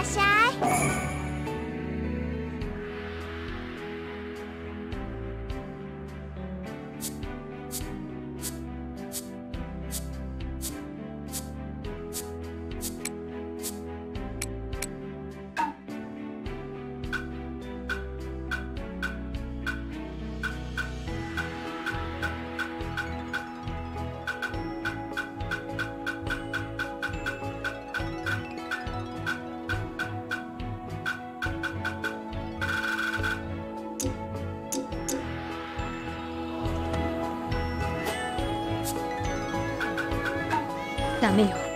らっしゃい。ダメよ